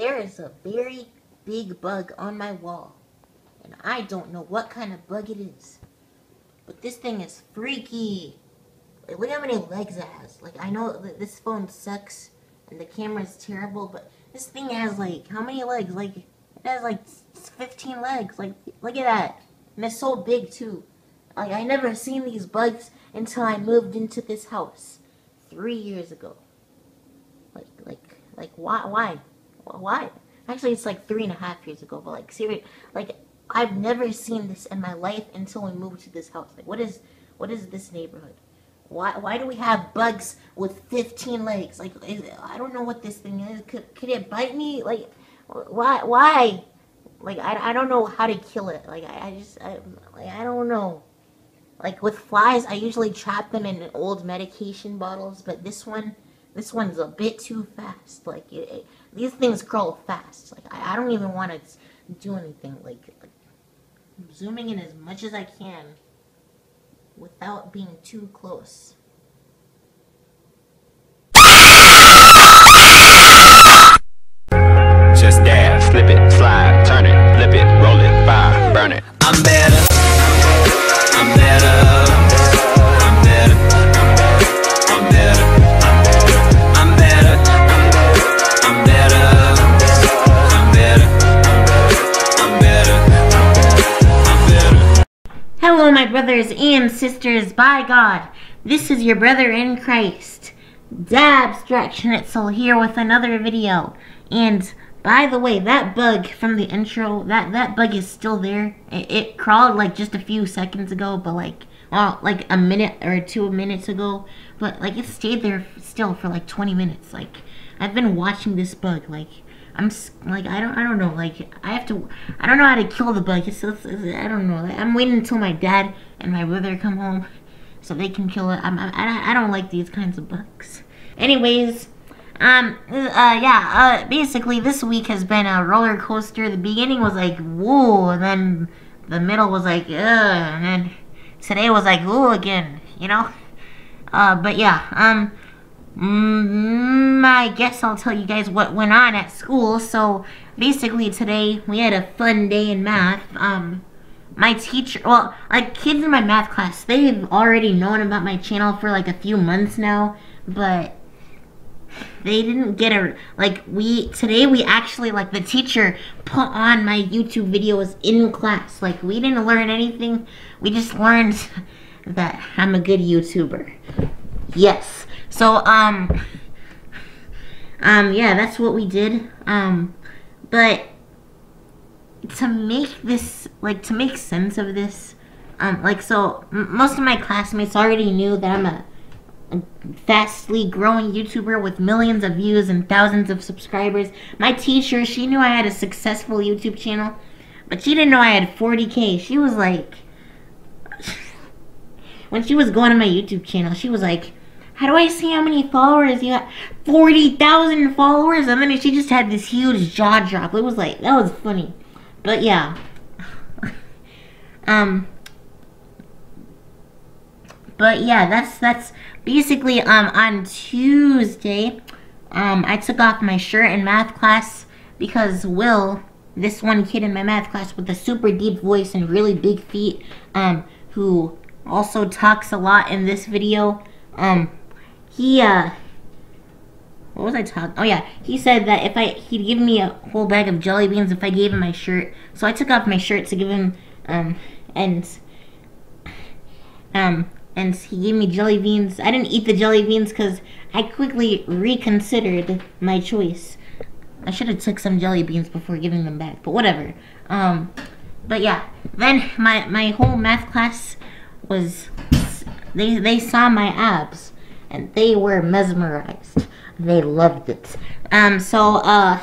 There is a very big bug on my wall. And I don't know what kind of bug it is. But this thing is freaky. Like, look how many legs it has. Like, I know this phone sucks and the camera is terrible, but this thing has, like, how many legs? Like, it has, like, 15 legs. Like, look at that. And it's so big, too. Like, I never seen these bugs until I moved into this house three years ago. Like, like, like, why, why, why? Actually, it's like three and a half years ago, but like, seriously, like, I've never seen this in my life until we moved to this house. Like, what is, what is this neighborhood? Why, why do we have bugs with 15 legs? Like, is, I don't know what this thing is. Could, could it bite me? Like, why, why? Like, I, I don't know how to kill it. Like, I, I just, I, like, I don't know. Like, with flies, I usually trap them in old medication bottles, but this one, this one's a bit too fast. Like, it, it, these things crawl fast. Like, I, I don't even want to do anything. Like, like, zooming in as much as I can without being too close. Just dab, slip it, slide, turn it, flip it, roll it, fire, burn it. I'm better. I'm better. Brothers and sisters, by God. This is your brother in Christ, Dabstract Shnitzel, here with another video. And by the way, that bug from the intro, that, that bug is still there. It, it crawled like just a few seconds ago, but like, well, like a minute or two minutes ago. But like, it stayed there still for like 20 minutes. Like, I've been watching this bug, like, I'm like I don't I don't know like I have to I don't know how to kill the bug. It's, it's, it's- I don't know. I'm waiting until my dad and my brother come home so they can kill it. I'm, I I don't like these kinds of bugs. Anyways, um uh yeah uh basically this week has been a roller coaster. The beginning was like whoa, and then the middle was like ugh, and then today was like ooh again. You know. Uh, but yeah, um, mm, I guess I'll tell you guys what went on at school. So basically, today we had a fun day in math. Um, my teacher, well, like kids in my math class, they've already known about my channel for like a few months now, but they didn't get a like we today we actually like the teacher put on my YouTube videos in class. Like we didn't learn anything. We just learned that I'm a good YouTuber. Yes. So um um yeah, that's what we did. Um but to make this like to make sense of this um like so most of my classmates already knew that I'm a a fastly growing YouTuber with millions of views and thousands of subscribers. My teacher, she knew I had a successful YouTube channel, but she didn't know I had 40k. She was like, when she was going to my YouTube channel, she was like, how do I see how many followers you got? 40,000 followers? And then she just had this huge jaw drop. It was like, that was funny. But yeah. um, but yeah, that's that's basically um on Tuesday, um I took off my shirt in math class because Will, this one kid in my math class with a super deep voice and really big feet, um, who also talks a lot in this video, um, he uh what was I talking? Oh yeah, he said that if I he'd give me a whole bag of jelly beans if I gave him my shirt. So I took off my shirt to give him um and um, and he gave me jelly beans. I didn't eat the jelly beans because I quickly reconsidered my choice. I should have took some jelly beans before giving them back, but whatever. Um, but yeah, then my my whole math class was they they saw my abs and they were mesmerized. They loved it. Um, so uh,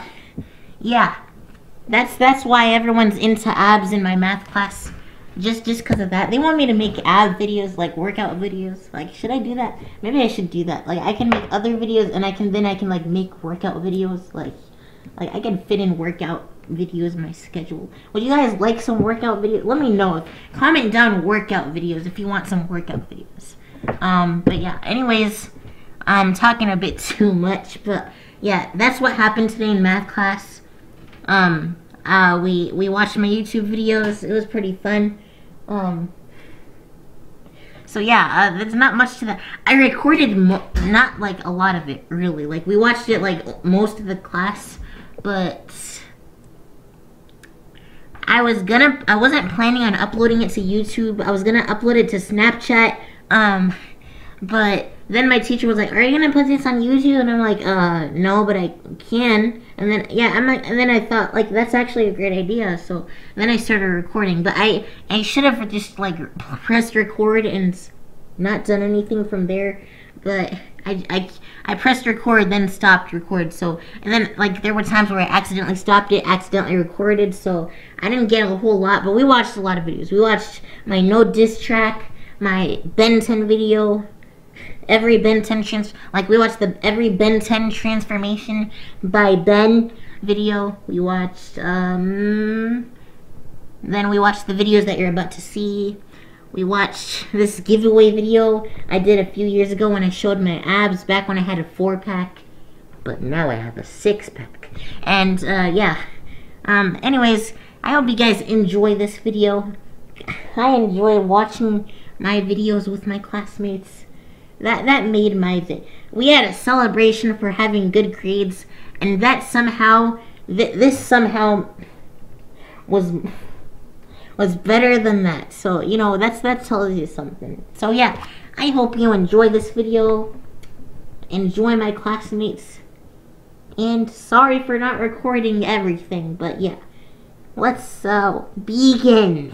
yeah, that's that's why everyone's into abs in my math class. Just just because of that. They want me to make ab videos, like workout videos. Like, should I do that? Maybe I should do that. Like, I can make other videos, and I can then I can like make workout videos. Like, like I can fit in workout videos in my schedule. Would you guys like some workout videos? Let me know. Comment down workout videos if you want some workout videos. Um, but yeah. Anyways, I'm talking a bit too much, but yeah, that's what happened today in math class. Um, uh, we we watched my YouTube videos. It was pretty fun. Um, so yeah, uh, there's not much to that. I recorded not like a lot of it really. Like we watched it like most of the class, but I was gonna. I wasn't planning on uploading it to YouTube. I was gonna upload it to Snapchat. Um, but then my teacher was like, "Are you gonna put this on YouTube?" And I'm like, "Uh, no, but I can." And then yeah, I'm like, and then I thought like that's actually a great idea. So then I started recording, but I I should have just like pressed record and not done anything from there. But I, I, I pressed record, then stopped record. So and then like there were times where I accidentally stopped it, accidentally recorded. So I didn't get a whole lot, but we watched a lot of videos. We watched my no diss track, my Ben 10 video, every Ben 10 trans like we watched the every Ben 10 transformation by Ben video. We watched um then we watched the videos that you're about to see. We watched this giveaway video I did a few years ago when I showed my abs back when I had a four pack, but now I have a six pack. And uh, yeah. Um anyways, I hope you guys enjoy this video. I enjoy watching my videos with my classmates that that made my. We had a celebration for having good grades, and that somehow th- this somehow was was better than that. So you know that's that tells you something. So yeah, I hope you enjoy this video. Enjoy my classmates, and sorry for not recording everything, but yeah, let's uh, begin.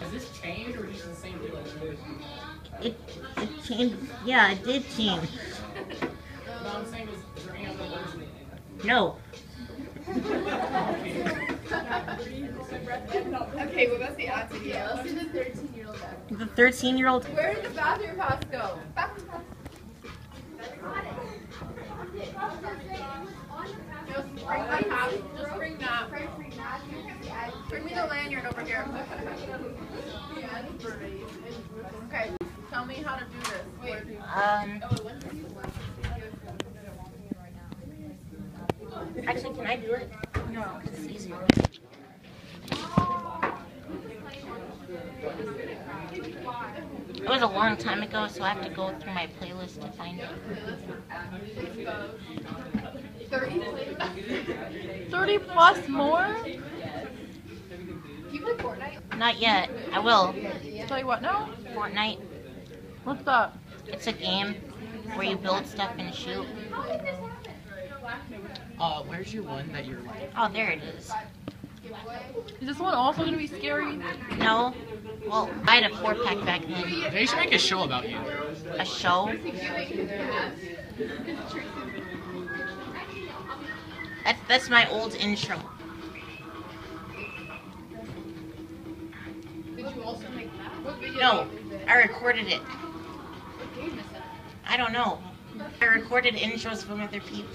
Has this changed or is it the same thing? It, it changed. Yeah, it did change. No, I'm saying is, is there any other words in it? No. Okay, well, that's the odd video. Let's do the 13 year old The 13 year old. Where did the bathroom pass go? Bathroom pass. Just bring my pass. Just bring that. Bring me the lanyard over here. Okay, tell me how to do this. Wait. Um. Actually, can I do it? No, it's easier. It was a long time ago, so I have to go through my playlist to find it. 30? 30 plus more? You play Fortnite? Not yet. I will. Tell you what now? Fortnite. What's that? It's a game where you build stuff and shoot. How did this happen? Uh, where's your one that you're like? Oh, there it is. Is this one also gonna be scary? No. Well, I had a four pack back then. They should make a show about you. A show. That's that's my old intro. No, I recorded it. I don't know. I recorded intros from other people.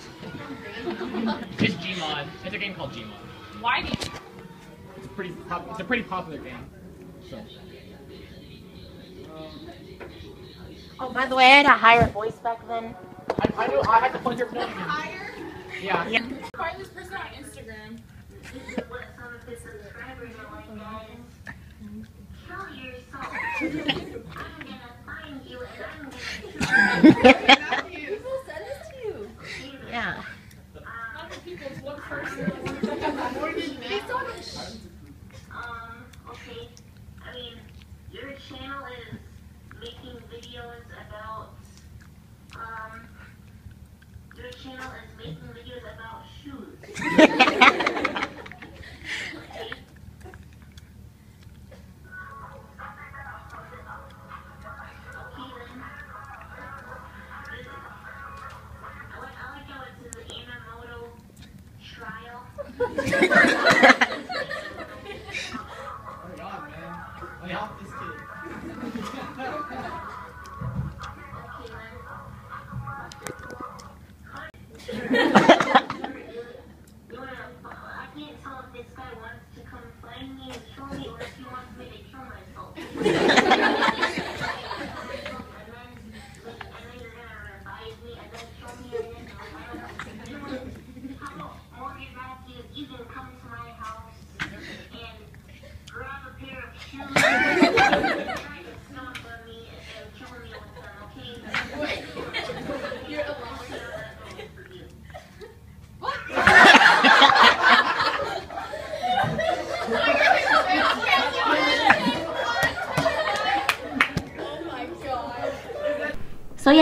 It's Gmod. It's a game called Gmod. Why do you? It's pretty. Pop- it's a pretty popular game. So. Oh, by the way, I had a higher voice back then. I, I know. I had to plug your phone again. Yeah. Yeah. Find this person on Instagram. Is making videos about shoes. I like how it's an Inamoto trial.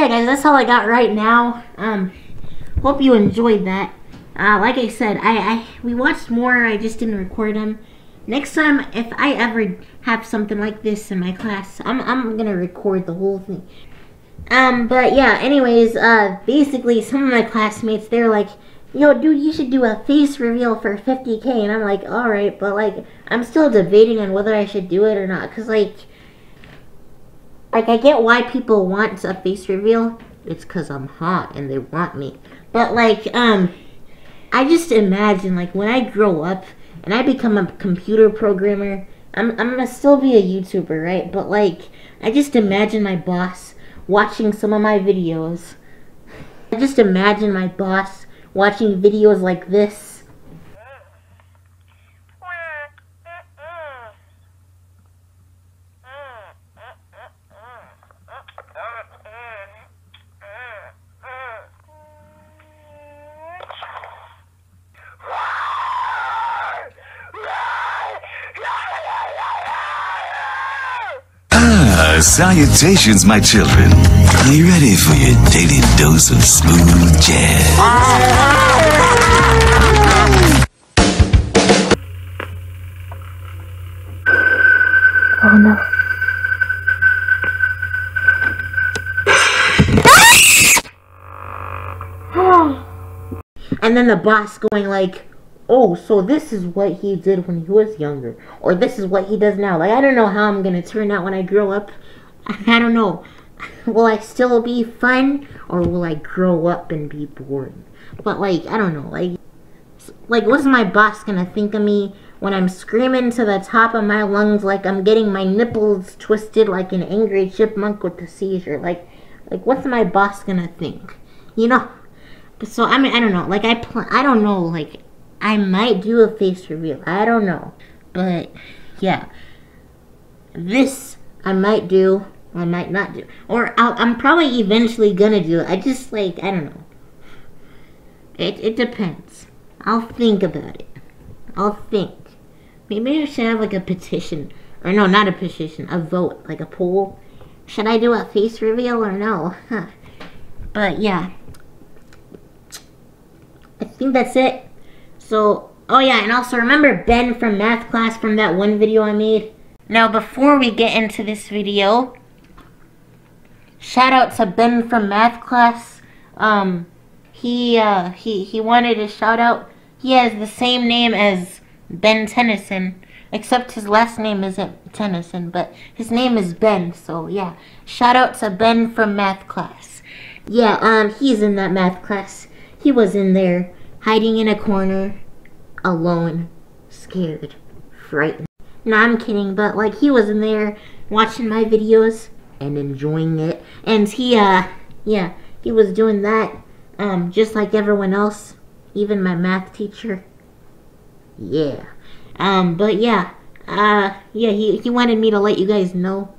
Yeah, guys, that's all I got right now. Um, hope you enjoyed that. Uh, like I said, I, I we watched more. I just didn't record them. Next time, if I ever have something like this in my class, I'm I'm gonna record the whole thing. Um, but yeah. Anyways, uh, basically, some of my classmates they're like, "Yo, dude, you should do a face reveal for 50k," and I'm like, "All right," but like, I'm still debating on whether I should do it or not, cause like like I get why people want a face reveal. It's cause I'm hot and they want me. But like, um, I just imagine like when I grow up and I become a computer programmer, I'm I'm gonna still be a YouTuber, right? But like, I just imagine my boss watching some of my videos. I just imagine my boss watching videos like this. Salutations, my children. Are you ready for your daily dose of smooth jazz? Oh no. and then the boss going like, "Oh, so this is what he did when he was younger, or this is what he does now." Like I don't know how I'm gonna turn out when I grow up. I don't know. Will I still be fun, or will I grow up and be boring? But like I don't know. Like like what's my boss gonna think of me when I'm screaming to the top of my lungs like I'm getting my nipples twisted like an angry chipmunk with a seizure? Like like what's my boss gonna think? You know? So I mean I don't know. Like I I don't know. Like I might do a face reveal. I don't know. But yeah. This I might do. I might not do. Or I'll, I'm probably eventually gonna do it. I just like I don't know. It it depends. I'll think about it. I'll think. Maybe I should have like a petition. Or no, not a petition. A vote. Like a poll. Should I do a face reveal or no? Huh. But yeah. I think that's it. So, oh yeah, and also remember Ben from math class from that one video I made? Now, before we get into this video, shout out to Ben from math class. Um, he, uh, he, he wanted a shout out. He has the same name as Ben Tennyson, except his last name isn't Tennyson, but his name is Ben, so yeah. Shout out to Ben from math class. Yeah, um, he's in that math class. He was in there, hiding in a corner, alone, scared, frightened. No, I'm kidding, but like he was in there watching my videos and enjoying it. And he, uh, yeah, he was doing that, um, just like everyone else, even my math teacher. Yeah. Um, but yeah, uh, yeah, he, he wanted me to let you guys know.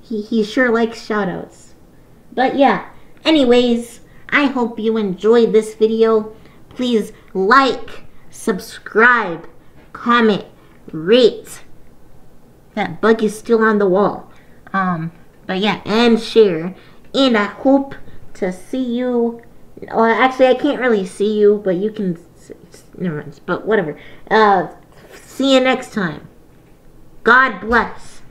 He, he sure likes shoutouts. But yeah, anyways, I hope you enjoyed this video. Please like, subscribe, comment, rate. That bug is still on the wall. Um, but yeah, and share. And I hope to see you. Well, actually, I can't really see you, but you can. Never mind. But whatever. Uh, see you next time. God bless.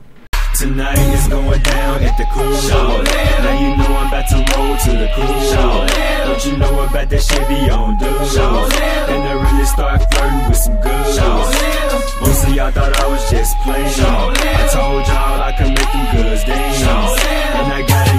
Tonight it's going down at the cool. Show now you know I'm about to roll to the cool. Show Don't you know about that Chevy on dude? And I really start flirting with some girls. Most of y'all thought I was just playing. I told y'all I could make them good. dance. And I got